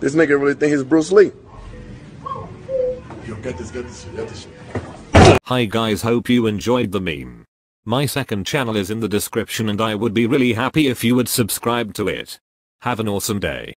This nigga really think he's Bruce Lee. Yo, get this, get this get this. Hi guys hope you enjoyed the meme. My second channel is in the description and I would be really happy if you would subscribe to it. Have an awesome day.